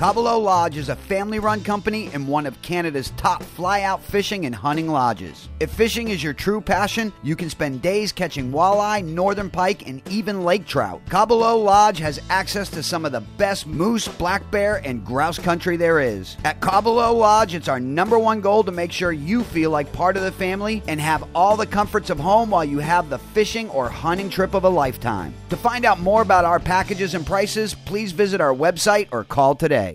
KaBeeLo Lodge is a family run company and one of Canada's top fly out fishing and hunting lodges. If fishing is your true passion, you can spend days catching walleye, northern pike, and even lake trout. KaBeeLo Lodge has access to some of the best moose, black bear, and grouse country there is. At KaBeeLo Lodge, it's our number one goal to make sure you feel like part of the family and have all the comforts of home while you have the fishing or hunting trip of a lifetime. To find out more about our packages and prices, please visit our website or call today.